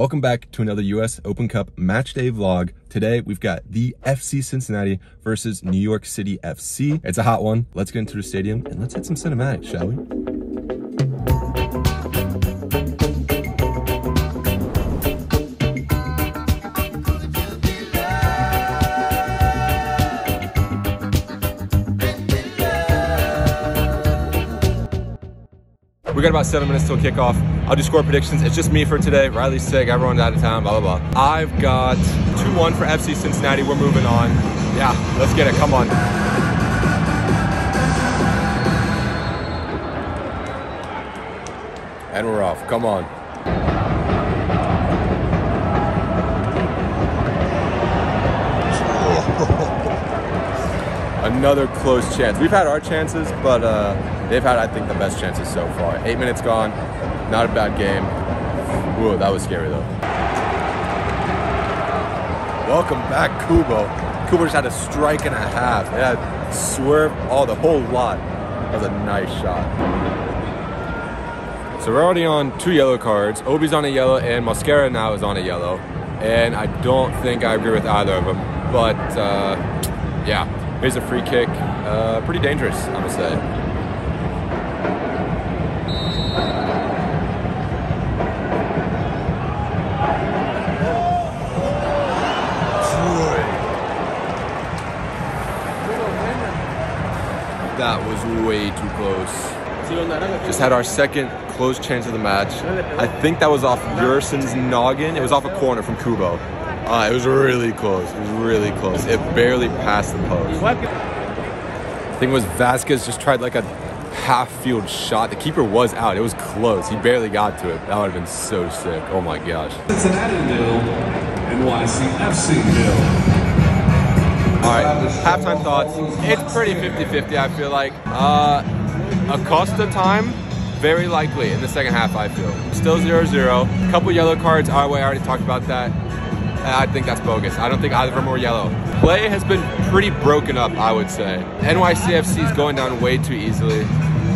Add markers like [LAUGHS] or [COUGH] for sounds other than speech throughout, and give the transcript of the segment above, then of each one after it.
Welcome back to another US Open Cup match day vlog. Today we've got the FC Cincinnati versus New York City FC. It's a hot one. Let's get into the stadium and let's hit some cinematics, shall we? We got about seven minutes till kickoff. I'll do score predictions. It's just me for today. Riley's sick, everyone's out of town, blah, blah, blah. I've got 2-1 for FC Cincinnati. We're moving on. Yeah, let's get it, come on. And we're off, come on. [LAUGHS] Another close chance. We've had our chances, but uh, they've had, I think, the best chances so far. Eight minutes gone, not a bad game. Ooh, that was scary though. Welcome back, Kubo. Kubo just had a strike and a half. It had swerve, all the whole lot. That was a nice shot. So we're already on two yellow cards. Obi's on a yellow and Mosquera now is on a yellow. And I don't think I agree with either of them. But uh, yeah, Here's a free kick. Uh, pretty dangerous, I'm gonna say. That was way too close. Just had our second close chance of the match. I think that was off Yerson's noggin. It was off a corner from Kubo. Uh, it was really close. It was really close. It barely passed the post. I think it was Vazquez just tried like a half field shot. The keeper was out. It was close. He barely got to it. That would have been so sick. Oh my gosh. Cincinnati nil, NYCFC nil. All right, halftime thoughts. It's pretty 50-50, I feel like. Uh, Acosta time, very likely in the second half, I feel. Still 0-0. A Couple yellow cards our way. I already talked about that. I think that's bogus. I don't think either of them were yellow. Play has been pretty broken up, I would say. NYCFC is going down way too easily.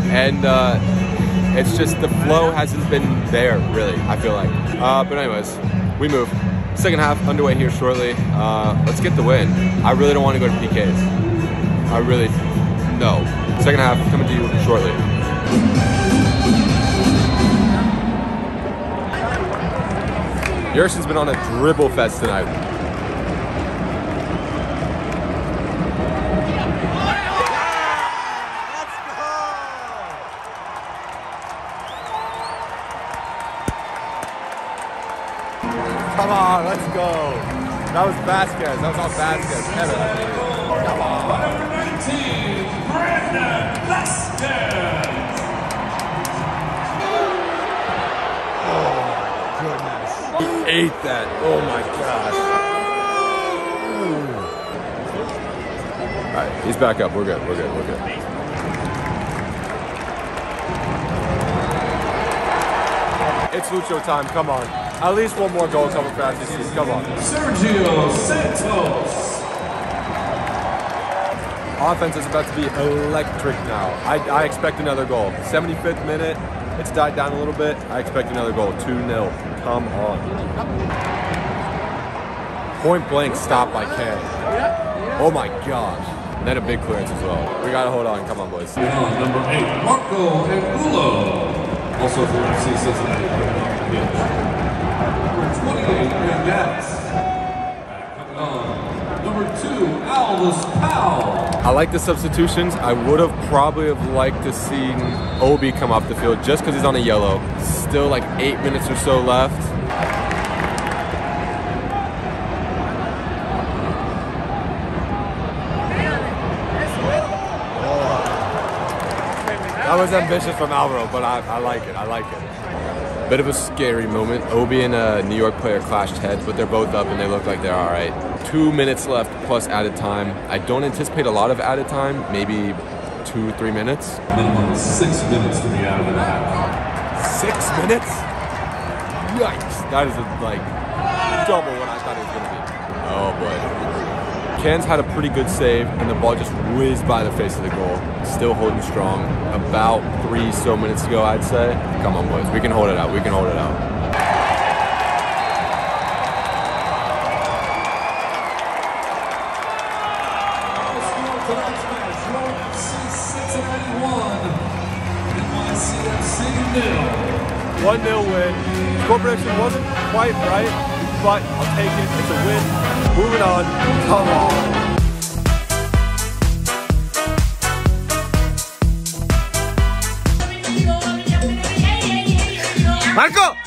And uh, it's just the flow hasn't been there, really, I feel like. Uh, but anyways, we move. Second half underway here shortly. Uh, let's get the win. I really don't want to go to PKs. I really, no. Second half coming to you shortly. Yerson's been on a dribble fest tonight. Come on, let's go. That was Vazquez. That was all Vazquez. Kevin. Come on. Number 19, Brandon Vazquez. He ate that. Oh my gosh. All right, he's back up. We're good. We're good. We're good. It's Lucho time. Come on. At least one more goal this season. Come on. Sergio Santos. Offense is about to be electric now. I, I expect another goal. 75th minute. It's died down a little bit. I expect another goal. 2-0. Come on. Point blank stop by Ken. Oh my gosh. And then a big clearance as well. We gotta hold on. Come on, boys. On number 8, Marco Angulo. Also from FC Cincinnati. Number 28, Mendez. Number 2, Alvas Powell. I like the substitutions. I would have probably have liked to seen Obi come off the field just because he's on a yellow. Still like eight minutes or so left. That was ambitious from Alvaro, but I, I like it. I like it. Bit of a scary moment. Obi and a New York player clashed heads, but they're both up and they look like they're all right. Two minutes left plus added time. I don't anticipate a lot of added time, maybe two, three minutes. Minimum six minutes to be out of the half. Six minutes? Yikes. That is like double what I thought it was going to be. Oh boy. Kann's had a pretty good save, and the ball just whizzed by the face of the goal. Still holding strong. About three so minutes ago, I'd say. Come on, boys. We can hold it out. We can hold it out. One nil win. Score wasn't quite right but I'll take it. It's a win. Moving on. Come on. Marco!